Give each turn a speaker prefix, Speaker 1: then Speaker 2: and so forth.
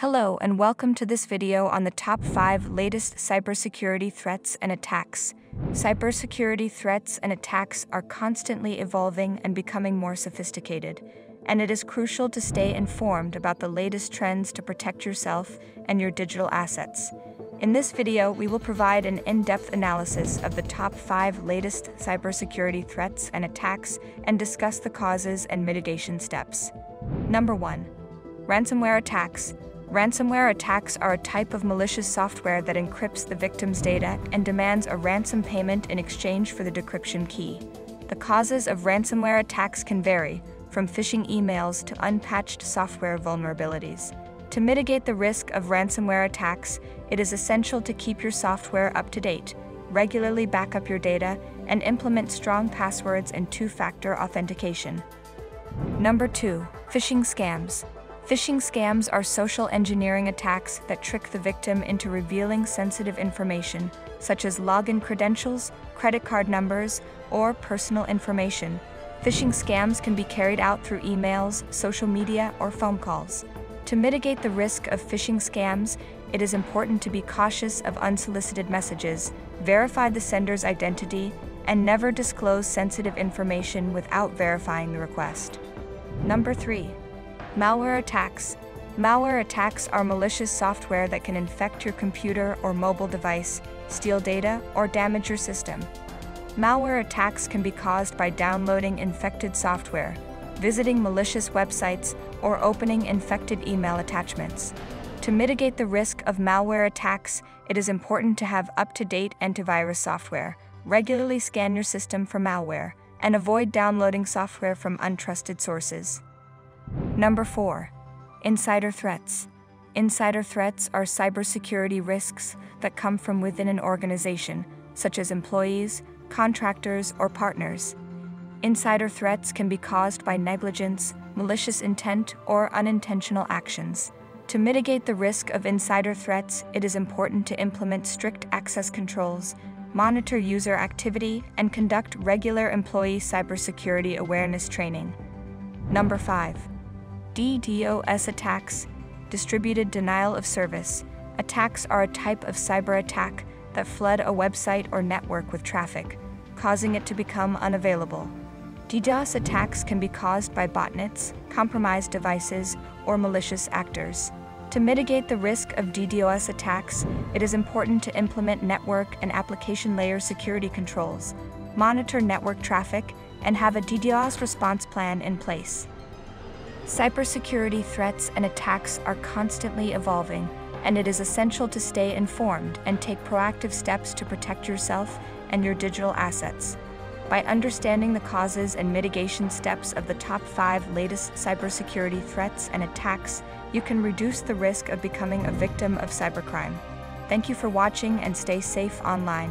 Speaker 1: Hello and welcome to this video on the top 5 latest cybersecurity threats and attacks. Cybersecurity threats and attacks are constantly evolving and becoming more sophisticated, and it is crucial to stay informed about the latest trends to protect yourself and your digital assets. In this video, we will provide an in-depth analysis of the top 5 latest cybersecurity threats and attacks and discuss the causes and mitigation steps. Number 1. Ransomware attacks Ransomware attacks are a type of malicious software that encrypts the victim's data and demands a ransom payment in exchange for the decryption key. The causes of ransomware attacks can vary, from phishing emails to unpatched software vulnerabilities. To mitigate the risk of ransomware attacks, it is essential to keep your software up to date, regularly back up your data, and implement strong passwords and two factor authentication. Number 2. Phishing Scams Phishing scams are social engineering attacks that trick the victim into revealing sensitive information, such as login credentials, credit card numbers, or personal information. Phishing scams can be carried out through emails, social media, or phone calls. To mitigate the risk of phishing scams, it is important to be cautious of unsolicited messages, verify the sender's identity, and never disclose sensitive information without verifying the request. Number 3. Malware attacks. Malware attacks are malicious software that can infect your computer or mobile device, steal data, or damage your system. Malware attacks can be caused by downloading infected software, visiting malicious websites, or opening infected email attachments. To mitigate the risk of malware attacks, it is important to have up-to-date antivirus software, regularly scan your system for malware, and avoid downloading software from untrusted sources. Number 4. Insider threats. Insider threats are cybersecurity risks that come from within an organization, such as employees, contractors, or partners. Insider threats can be caused by negligence, malicious intent, or unintentional actions. To mitigate the risk of insider threats, it is important to implement strict access controls, monitor user activity, and conduct regular employee cybersecurity awareness training. Number 5. DDoS attacks, distributed denial of service. Attacks are a type of cyber attack that flood a website or network with traffic, causing it to become unavailable. DDoS attacks can be caused by botnets, compromised devices, or malicious actors. To mitigate the risk of DDoS attacks, it is important to implement network and application layer security controls, monitor network traffic, and have a DDoS response plan in place. Cybersecurity threats and attacks are constantly evolving, and it is essential to stay informed and take proactive steps to protect yourself and your digital assets. By understanding the causes and mitigation steps of the top five latest cybersecurity threats and attacks, you can reduce the risk of becoming a victim of cybercrime. Thank you for watching and stay safe online.